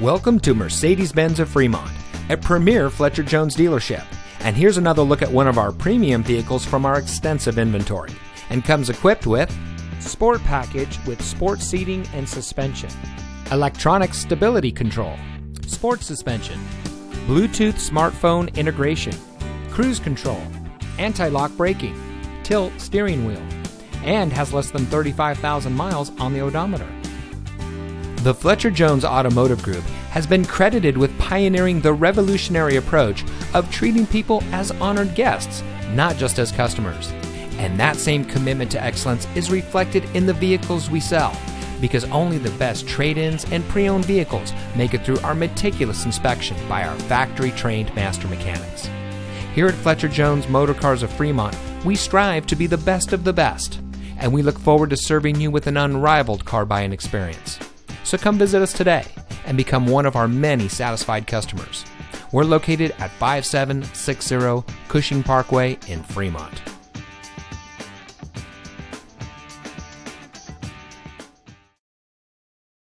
Welcome to Mercedes Benz of Fremont, a premier Fletcher Jones dealership. And here's another look at one of our premium vehicles from our extensive inventory. And comes equipped with Sport package with sport seating and suspension, electronic stability control, sport suspension, Bluetooth smartphone integration, cruise control, anti-lock braking, tilt steering wheel, and has less than 35,000 miles on the odometer. The Fletcher Jones Automotive Group has been credited with pioneering the revolutionary approach of treating people as honored guests, not just as customers. And that same commitment to excellence is reflected in the vehicles we sell, because only the best trade ins and pre owned vehicles make it through our meticulous inspection by our factory trained master mechanics. Here at Fletcher Jones Motor Cars of Fremont, we strive to be the best of the best, and we look forward to serving you with an unrivaled car buying experience. So come visit us today and become one of our many satisfied customers. We're located at 5760 Cushing Parkway in Fremont.